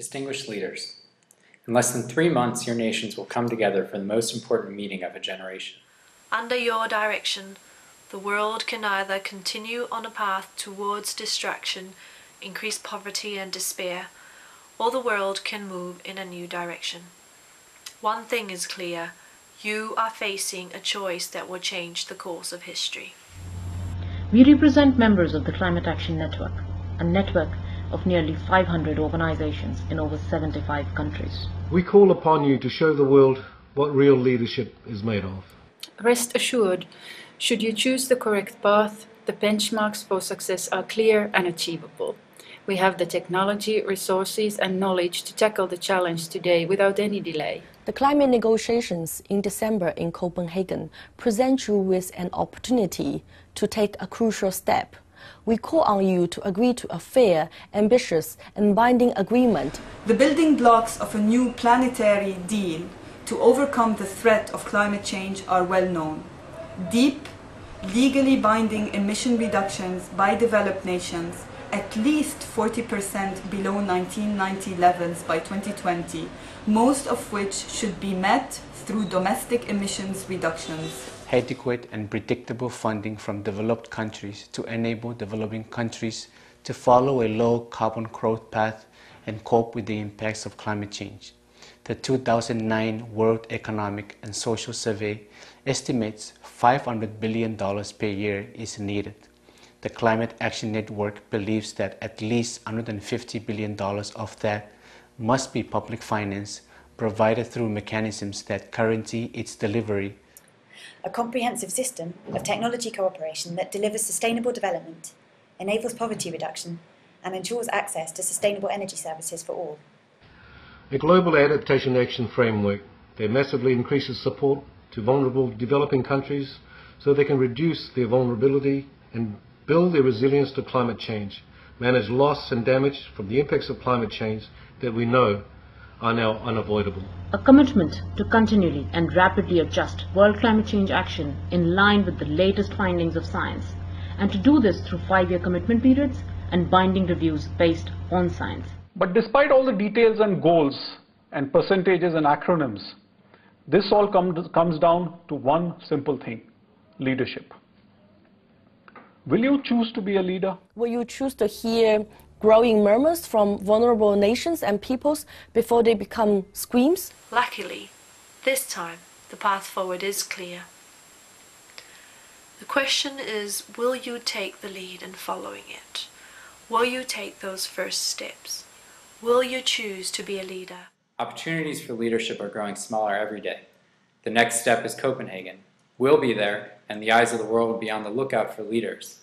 Distinguished leaders, in less than three months, your nations will come together for the most important meeting of a generation. Under your direction, the world can either continue on a path towards distraction, increased poverty, and despair, or the world can move in a new direction. One thing is clear you are facing a choice that will change the course of history. We represent members of the Climate Action Network, a network of nearly 500 organizations in over 75 countries. We call upon you to show the world what real leadership is made of. Rest assured, should you choose the correct path, the benchmarks for success are clear and achievable. We have the technology, resources, and knowledge to tackle the challenge today without any delay. The climate negotiations in December in Copenhagen present you with an opportunity to take a crucial step. We call on you to agree to a fair, ambitious, and binding agreement. The building blocks of a new planetary deal to overcome the threat of climate change are well known. Deep, legally binding emission reductions by developed nations at least 40% below 1990 levels by 2020, most of which should be met through domestic emissions reductions. Adequate and predictable funding from developed countries to enable developing countries to follow a low carbon growth path and cope with the impacts of climate change. The 2009 World Economic and Social Survey estimates $500 billion per year is needed the Climate Action Network believes that at least $150 billion of that must be public finance provided through mechanisms that guarantee its delivery. A comprehensive system of technology cooperation that delivers sustainable development, enables poverty reduction, and ensures access to sustainable energy services for all. A global adaptation action framework that massively increases support to vulnerable developing countries so they can reduce their vulnerability and build their resilience to climate change, manage loss and damage from the impacts of climate change that we know are now unavoidable. A commitment to continually and rapidly adjust world climate change action in line with the latest findings of science, and to do this through five-year commitment periods and binding reviews based on science. But despite all the details and goals and percentages and acronyms, this all comes, comes down to one simple thing, leadership. Will you choose to be a leader? Will you choose to hear growing murmurs from vulnerable nations and peoples before they become screams? Luckily, this time the path forward is clear. The question is will you take the lead in following it? Will you take those first steps? Will you choose to be a leader? Opportunities for leadership are growing smaller every day. The next step is Copenhagen. We'll be there, and the eyes of the world will be on the lookout for leaders.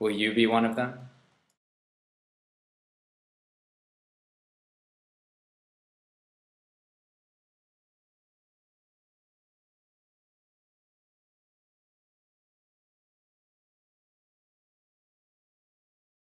Will you be one of them?